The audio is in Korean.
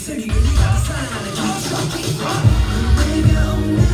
생기게 네가 사랑하는 기적이 내가 없네.